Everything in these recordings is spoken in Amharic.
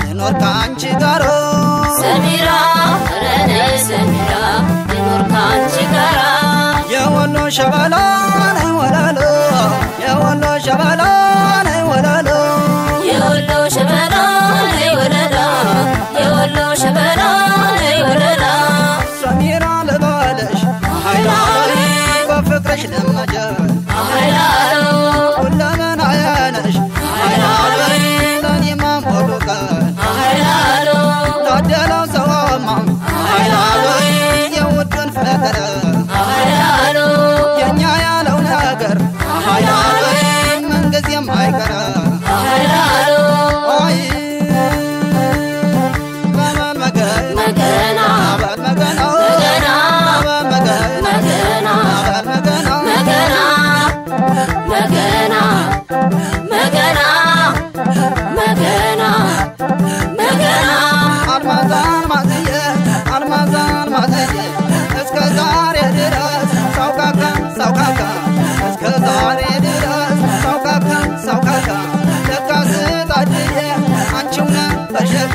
ልኖር ከአንቺ ጋር ሰሚራ ረኔ ሰሚራ ልኖር ከአንቺ ጋራ የወሎ ሸበላ ነይ ወለሎ የወሎ ሸበላ ነይ ወለሎ የወሎ ሸበላ ነይ ወለላ የወሎ ሸበላ ነይ ወለላ ሰሚራ ልበልሽ ሀይላዊ በፍቅርሽ ልመጀል አህላሎ ሁለምን አያነሽ ሀይላዊ ለኔማ ሙሉ ቀን አህላሎ ታደለው ሰውማ ሀይላዊ የውድን ፍቅር አህላሎ የእኛ ያለው ነገር ሀይላዊ ምንጊዜም አይቀረ አህላሎ አይ በመል መገን መገና አበል መገን መገና አበል መገን መገና አበል መገን መገና መገና መገና መገና መገና አልማዝ አልማዝዬ አልማዝ አልማዝዬ እስከ ዛሬ ድረስ ሳውቃካ ሳውቃካ እስከ ዛሬ ድረስ ሳውቃካ ሳውቃካ ለካስ ጣድዬ አንቺው ነበር ሸካ ለካስ ጣድዬ አንቺው ነበር ሸካ ኮከበሽ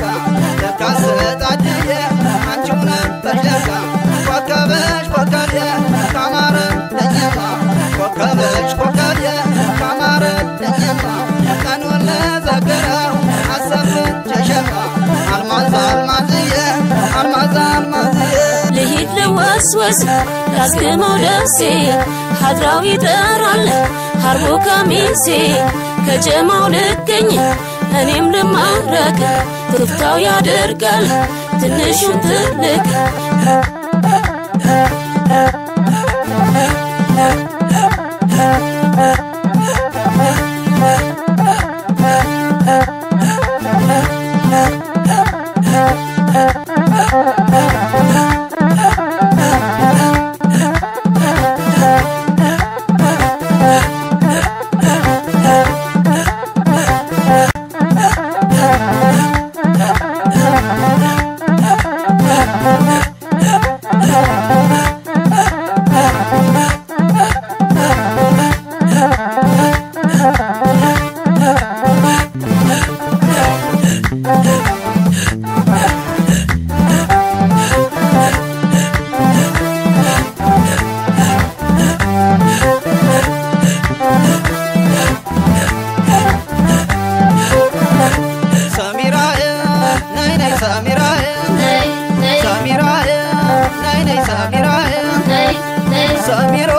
ኮከቤ ካማረ ለኝማ ኮከበሽ ኮከቤ ካማረ ለኝማ ቀኑን ለዘገረው አሰብን ሸሸማ አልማዝ አልማዝዬ አልማዝ አልማዝዬ። ልሂድ ልወስወስ ላስግመው ደሴ። ሀድራዊ ይጠራል ሀርቦ ካሚሴ ከጀማው ልገኝ እኔም ልማረክ። ትፍታው ያደርጋል ትንሹን ትልቅ ነይ ነይ ሰሚራዬ ነይ ነይ ሰሚራዬ ነይ ነይ ሰሚራዬ ነይ ነይ ሰሚሮ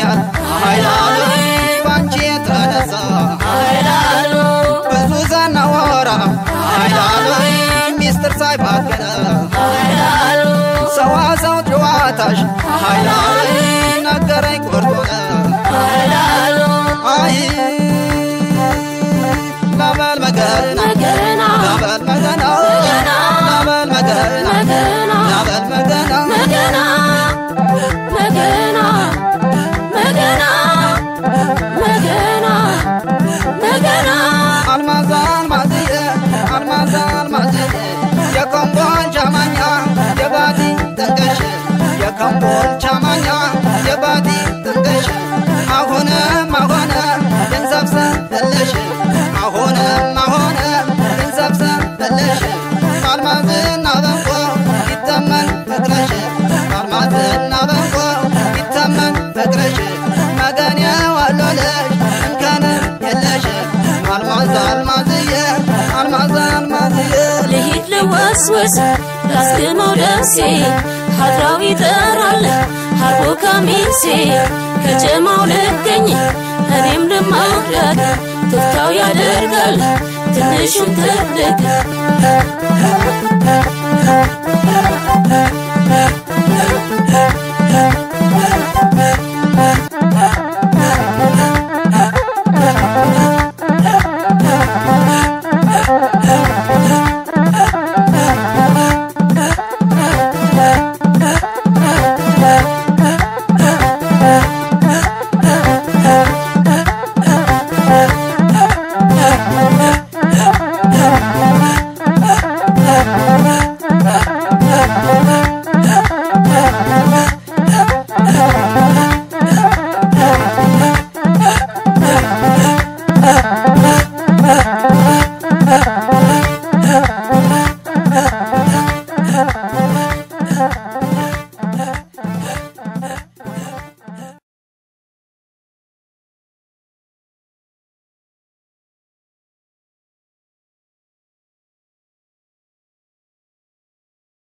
ይለኛል ሀይላሉ ባንቺ የተነሳ አህላሎ ብዙ ዘናወራ ሀይላሉ ሚስጥር ሳይባክነ አህላሎ ሰዋሰው ጨዋታሽ። ሀይላሉ ልወስወስ ላስግመው ደሴ ሀድራዊ ይጠራል ሀርቦ ካሚሴ ከጀማው ልገኝ እኔም ልማረክ ትፍታው ያደርጋል ትንሹን ትልቅ